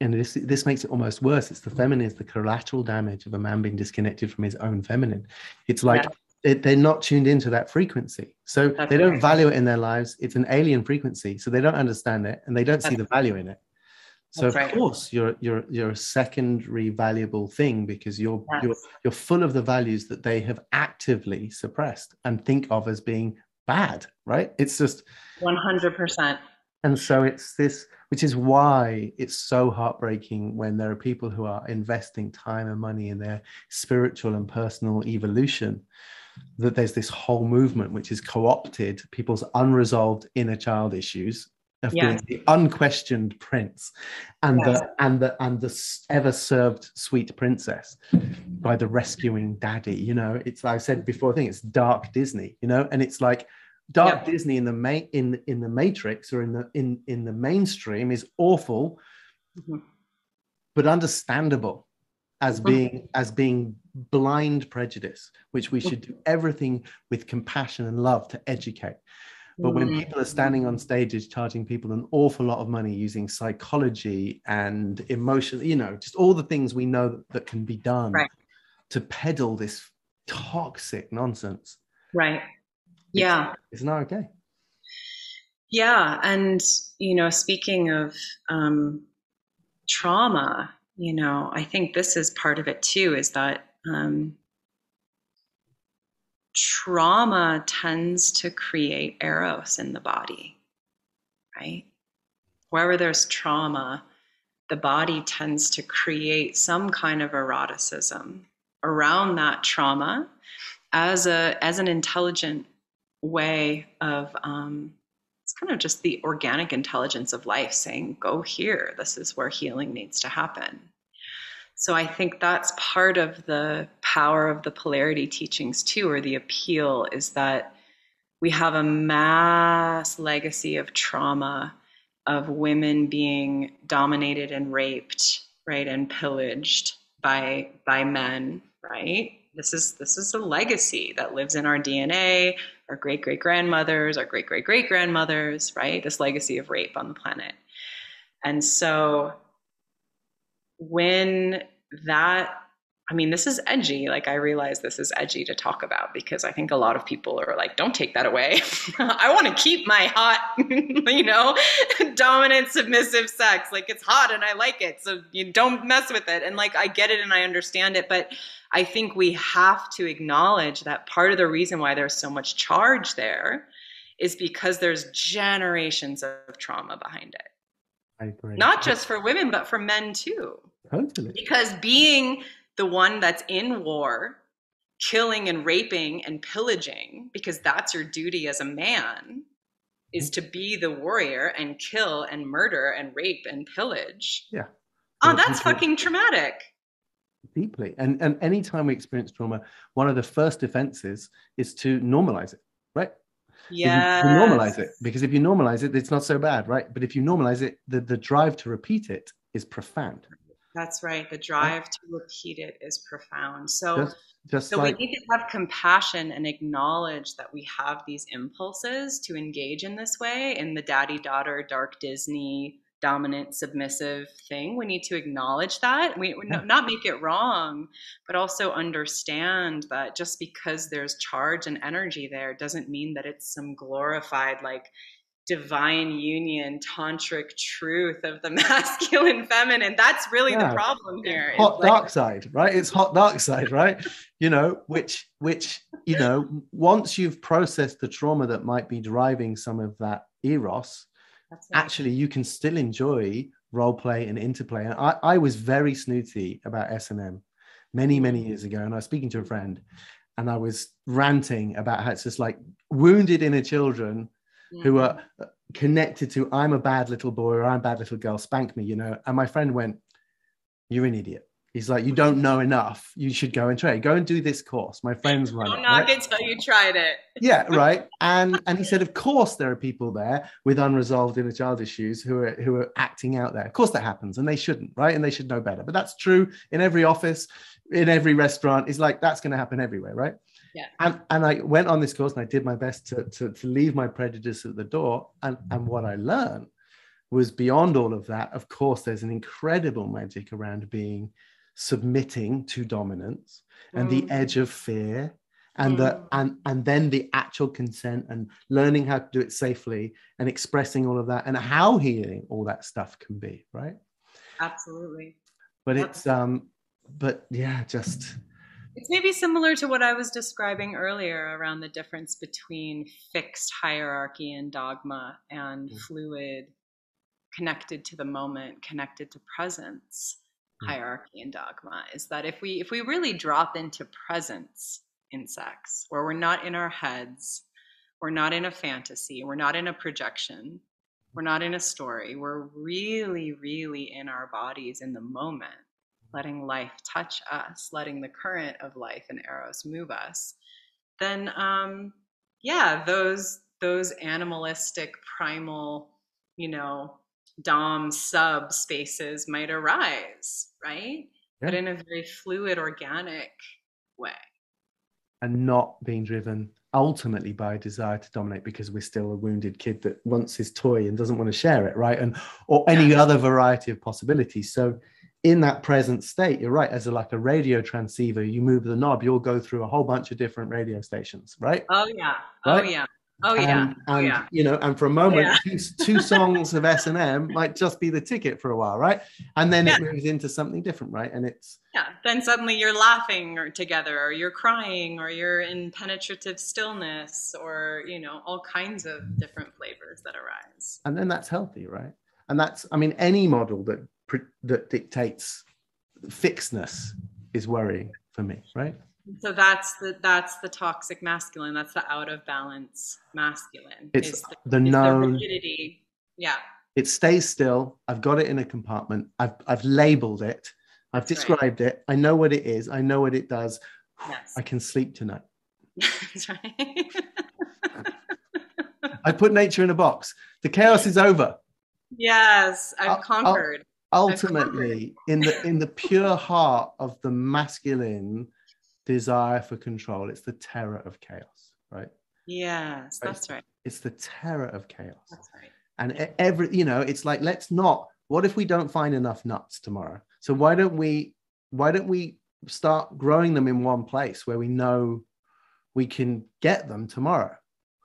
and this this makes it almost worse. It's the feminine, it's the collateral damage of a man being disconnected from his own feminine. It's like yeah. it, they're not tuned into that frequency, so That's they don't right. value it in their lives. It's an alien frequency, so they don't understand it and they don't That's see the value in it. So That's of right. course you're you're you're a secondary valuable thing because you're yes. you're you're full of the values that they have actively suppressed and think of as being bad, right? It's just 100%. And so it's this which is why it's so heartbreaking when there are people who are investing time and money in their spiritual and personal evolution that there's this whole movement which is co-opted people's unresolved inner child issues of being the unquestioned prince and yes. the and the and the ever served sweet princess by the rescuing daddy you know it's i said before i think it's dark disney you know and it's like dark yeah. disney in the main in in the matrix or in the in in the mainstream is awful mm-hmm. but understandable as mm-hmm. being as being blind prejudice which we should do everything with compassion and love to educate but when mm-hmm. people are standing on stages charging people an awful lot of money using psychology and emotion you know just all the things we know that, that can be done right. to peddle this toxic nonsense. Right. Yeah. It's, it's not okay. Yeah. And, you know, speaking of um, trauma, you know, I think this is part of it too, is that um, trauma tends to create eros in the body, right? Wherever there's trauma, the body tends to create some kind of eroticism around that trauma as a as an intelligent way of um, it's kind of just the organic intelligence of life saying go here this is where healing needs to happen so i think that's part of the power of the polarity teachings too or the appeal is that we have a mass legacy of trauma of women being dominated and raped, right, and pillaged by by men, right? This is this is a legacy that lives in our DNA, our great great grandmothers, our great great great grandmothers, right? This legacy of rape on the planet. And so when that I mean, this is edgy. Like, I realize this is edgy to talk about because I think a lot of people are like, don't take that away. I want to keep my hot, you know, dominant, submissive sex. Like, it's hot and I like it. So you don't mess with it. And like, I get it and I understand it. But I think we have to acknowledge that part of the reason why there's so much charge there is because there's generations of trauma behind it. I agree. Not just for women, but for men too. Totally. Because being the one that's in war, killing and raping and pillaging, because that's your duty as a man, is to be the warrior and kill and murder and rape and pillage. Yeah. Oh, that's fucking traumatic. Deeply. And and anytime we experience trauma, one of the first defenses is to normalize it, right? Yeah. normalize it. Because if you normalize it, it's not so bad, right? But if you normalize it, the, the drive to repeat it is profound. That's right. The drive to repeat it is profound. So, just, just so like, we need to have compassion and acknowledge that we have these impulses to engage in this way in the daddy daughter, dark Disney, dominant, submissive thing. We need to acknowledge that. We yeah. not make it wrong, but also understand that just because there's charge and energy there doesn't mean that it's some glorified like divine union tantric truth of the masculine feminine that's really yeah. the problem here hot dark side right it's hot dark side right you know which which you know once you've processed the trauma that might be driving some of that eros right. actually you can still enjoy role play and interplay and i, I was very snooty about s&m many many years ago and i was speaking to a friend and i was ranting about how it's just like wounded inner children who are mm-hmm. connected to I'm a bad little boy or I'm a bad little girl, spank me, you know. And my friend went, You're an idiot. He's like, You don't know enough. You should go and try. Go and do this course. My friends run don't it. knock right? until you tried it. yeah, right. And and he said, Of course there are people there with unresolved inner child issues who are who are acting out there. Of course that happens, and they shouldn't, right? And they should know better. But that's true in every office, in every restaurant. It's like that's going to happen everywhere, right? Yeah. And, and I went on this course and I did my best to, to, to leave my prejudice at the door. And, and what I learned was beyond all of that, of course, there's an incredible magic around being submitting to dominance and mm. the edge of fear and mm. the and and then the actual consent and learning how to do it safely and expressing all of that and how healing all that stuff can be right absolutely but it's um but yeah just it's maybe similar to what I was describing earlier around the difference between fixed hierarchy and dogma and mm. fluid, connected to the moment, connected to presence. Hierarchy and dogma is that if we if we really drop into presence in sex where we're not in our heads we're not in a fantasy we're not in a projection we're not in a story we're really really in our bodies in the moment letting life touch us, letting the current of life and eros move us, then um, yeah, those those animalistic primal, you know, dom sub spaces might arise, right? Yeah. But in a very fluid, organic way. And not being driven ultimately by a desire to dominate because we're still a wounded kid that wants his toy and doesn't want to share it, right? And or any other variety of possibilities. So in that present state, you're right. As a, like a radio transceiver, you move the knob, you'll go through a whole bunch of different radio stations, right? Oh yeah. Oh yeah. Oh yeah. And, oh, yeah. you know, and for a moment, yeah. two, two, songs of S and M might just be the ticket for a while, right? And then yeah. it moves into something different, right? And it's yeah. Then suddenly you're laughing or together, or you're crying, or you're in penetrative stillness, or you know, all kinds of different flavors that arise. And then that's healthy, right? And that's, I mean, any model that that dictates fixedness is worrying for me, right? So that's the that's the toxic masculine. That's the out of balance masculine. It's the, the known the rigidity. Yeah. It stays still. I've got it in a compartment. I've I've labeled it. I've that's described right. it. I know what it is. I know what it does. Yes. I can sleep tonight. That's right. I put nature in a box. The chaos is over. Yes, I've conquered. Ultimately, I've conquered. in the in the pure heart of the masculine desire for control. It's the terror of chaos, right? Yes, that's right. It's the terror of chaos. That's right. And every, you know, it's like, let's not, what if we don't find enough nuts tomorrow? So why don't we, why don't we start growing them in one place where we know we can get them tomorrow?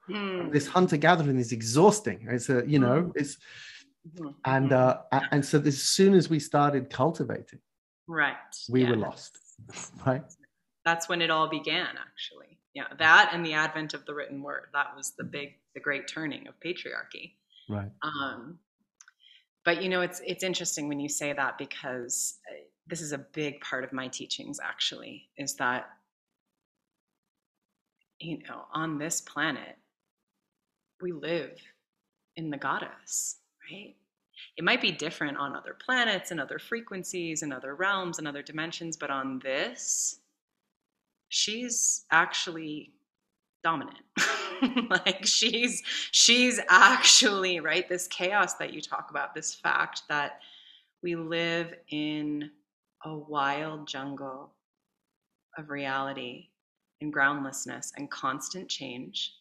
Hmm. This hunter gathering is exhausting. It's a, you know, hmm. it's, mm-hmm. and, uh, and so as soon as we started cultivating, right, we were lost, right? That's when it all began actually. Yeah that and the advent of the written word. That was the big the great turning of patriarchy. Right. Um but you know it's it's interesting when you say that because uh, this is a big part of my teachings actually is that you know on this planet we live in the goddess right? It might be different on other planets and other frequencies and other realms and other dimensions but on this she's actually dominant. Like she's she's actually right this chaos that you talk about this fact that we live in a wild jungle of reality and groundlessness and constant change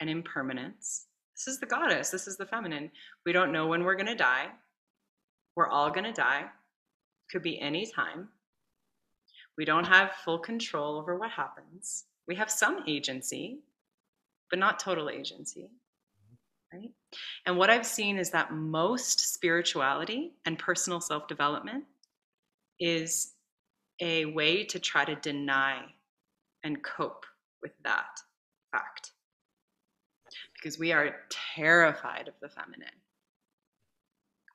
and impermanence. This is the goddess. This is the feminine. We don't know when we're going to die. We're all going to die. Could be any time we don't have full control over what happens. We have some agency, but not total agency. Right? And what I've seen is that most spirituality and personal self development is a way to try to deny and cope with that fact. Because we are terrified of the feminine.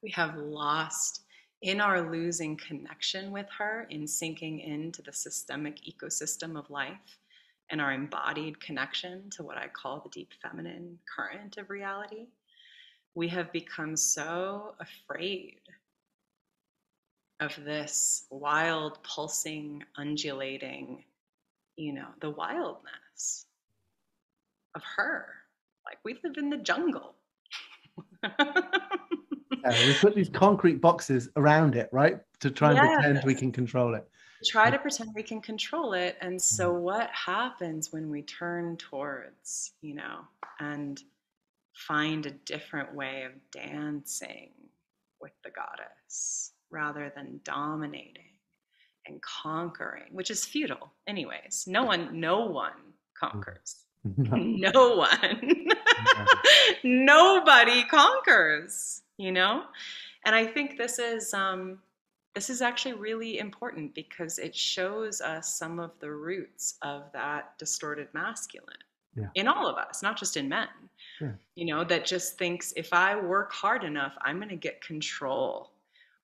We have lost in our losing connection with her, in sinking into the systemic ecosystem of life, and our embodied connection to what I call the deep feminine current of reality, we have become so afraid of this wild, pulsing, undulating, you know, the wildness of her. Like we live in the jungle. yeah, we put these concrete boxes around it, right? To try and pretend we can control it. Try to pretend we can control it. And so, mm. what happens when we turn towards, you know, and find a different way of dancing with the goddess rather than dominating and conquering, which is futile, anyways. No one, no one conquers. no one. Nobody conquers you know? And i think this is um, this is actually really important because it shows us some of the roots of that distorted masculine yeah. in all of us not just in men. Yeah. you know that just thinks if i work hard enough i'm going to get control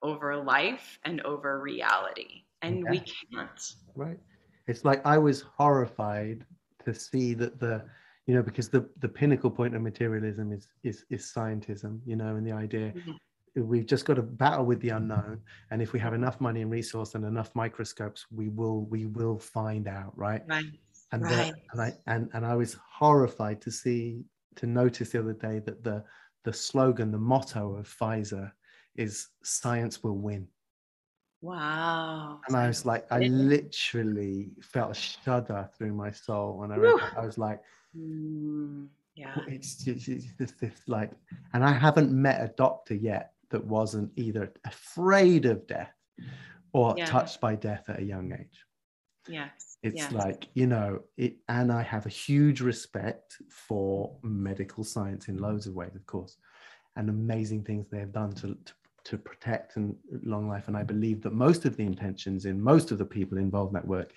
over life and over reality and we can't. Right. It's like i was horrified to see that the you know because the the pinnacle point of materialism is is is scientism you know and the idea mm-hmm. we've just got to battle with the unknown and if we have enough money and resource and enough microscopes we will we will find out right, right. and right. And i and, and i was horrified to see to notice the other day that the the slogan the motto of pfizer is science will win Wow. And I was like, I literally felt a shudder through my soul when I read that. I was like, Mm, yeah. It's just, it's just this like, and I haven't met a doctor yet that wasn't either afraid of death or yeah. touched by death at a young age. Yes. It's yes. like, you know, it, and I have a huge respect for medical science in loads of ways, of course, and amazing things they have done to, to, to protect and long life. And I believe that most of the intentions in most of the people involved in that work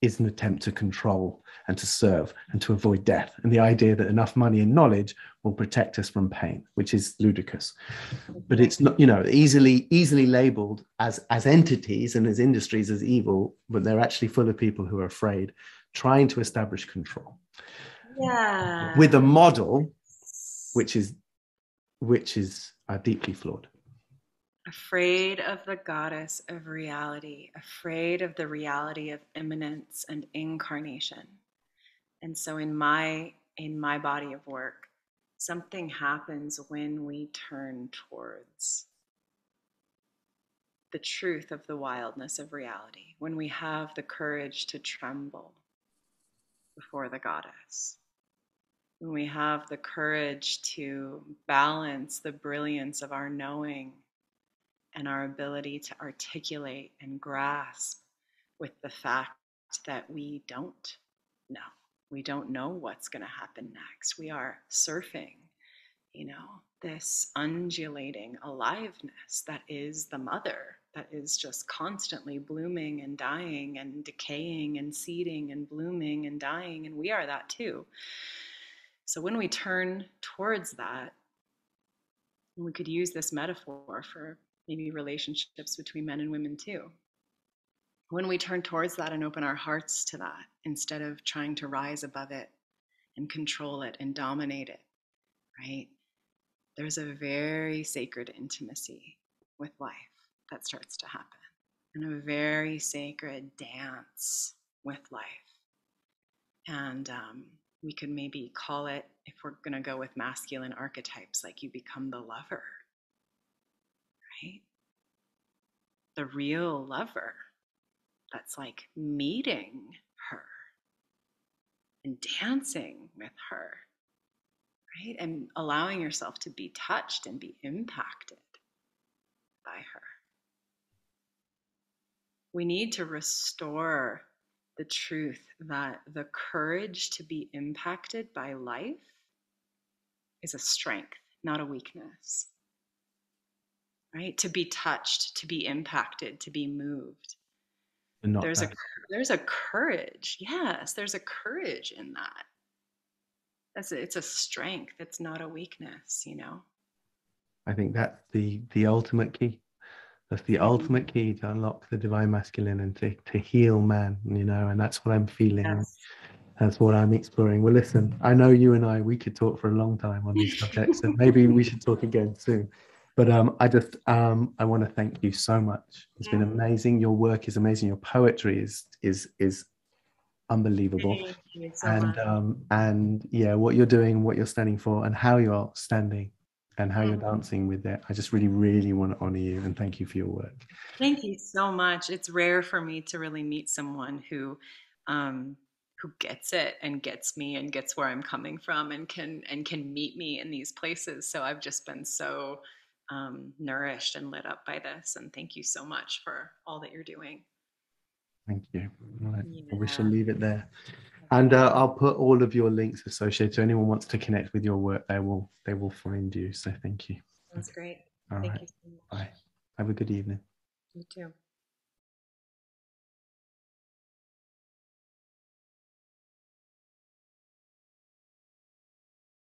is an attempt to control and to serve and to avoid death. And the idea that enough money and knowledge will protect us from pain, which is ludicrous. But it's not, you know, easily easily labeled as as entities and as industries as evil, but they're actually full of people who are afraid, trying to establish control. Yeah. With a model which is which is uh, deeply flawed afraid of the goddess of reality, afraid of the reality of immanence and incarnation. And so in my in my body of work, something happens when we turn towards the truth of the wildness of reality, when we have the courage to tremble before the goddess, when we have the courage to balance the brilliance of our knowing and our ability to articulate and grasp with the fact that we don't know. We don't know what's going to happen next. We are surfing, you know, this undulating aliveness that is the mother, that is just constantly blooming and dying and decaying and seeding and blooming and dying. And we are that too. So when we turn towards that, we could use this metaphor for maybe relationships between men and women too. When we turn towards that and open our hearts to that, instead of trying to rise above it and control it and dominate it, right? There's a very sacred intimacy with life that starts to happen, and a very sacred dance with life. And um, we could maybe call it, if we're going to go with masculine archetypes, like you become the lover right? The real lover that's like meeting her and dancing with her, right? And allowing yourself to be touched and be impacted by her. We need to restore the truth that the courage to be impacted by life is a strength, not a weakness right? To be touched, to be impacted, to be moved. there's a there's a courage. Yes, there's a courage in that. That's a, it's a strength. It's not a weakness. You know. I think that's the the ultimate key. That's the mm-hmm. ultimate key to unlock the divine masculine and to, to heal man. You know, and that's what I'm feeling. Yes. That's what I'm exploring. Well, listen, I know you and I we could talk for a long time on these subjects, and maybe we should talk again soon. But um, I just um, I want to thank you so much. It's been amazing. Your work is amazing. Your poetry is is is unbelievable. So and um, and yeah, what you're doing, what you're standing for, and how you're standing, and how you're dancing with it. I just really, really want to honor you and thank you for your work. Thank you so much. It's rare for me to really meet someone who um, who gets it and gets me and gets where I'm coming from and can and can meet me in these places. So I've just been so um, nourished and lit up by this. And thank you so much for all that you're doing. Thank you. Right. Yeah. We shall leave it there. And uh, I'll put all of your links associated. So anyone wants to connect with your work, they will they will find you. So thank you. That's great. All thank right. you so much. Bye. Have a good evening. You too.